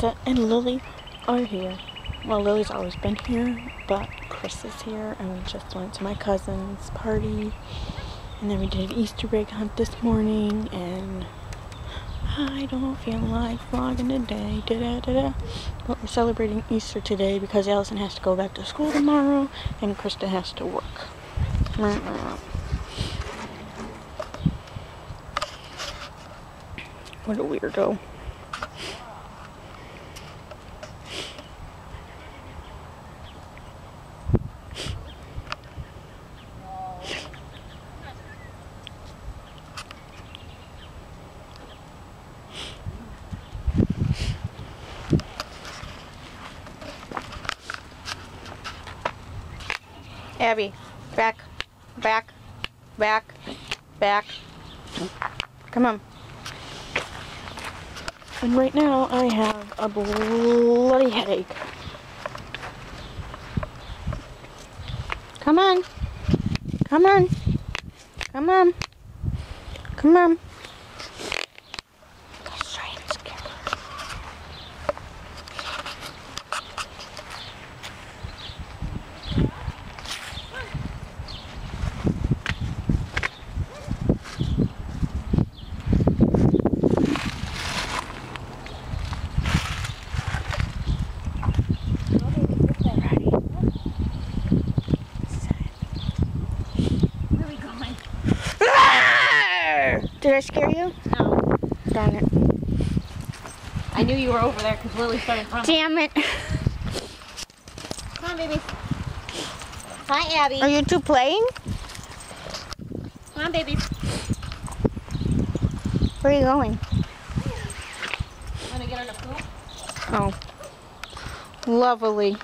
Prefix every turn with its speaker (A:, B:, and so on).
A: Krista and Lily are here. Well, Lily's always been here, but Chris is here, and we just went to my cousin's party. And then we did an Easter egg hunt this morning, and I don't feel like vlogging today. Da -da -da -da. But we're celebrating Easter today because Allison has to go back to school tomorrow, and Krista has to work. What a weirdo. Abby, back, back, back, back. Come on. And right now I have a bloody headache. Come on. Come on. Come on. Come on. Let's try and scare her. Ready?
B: Where are we going?
A: Did I scare you?
B: No.
A: Darn it.
B: I knew you were over there because Lily started running.
A: Damn it.
B: Come on, baby. Hi, Abby.
A: Are you two playing?
B: Come on, baby.
A: Where are you going?
B: Want to get her to poop?
A: Oh. Lovely.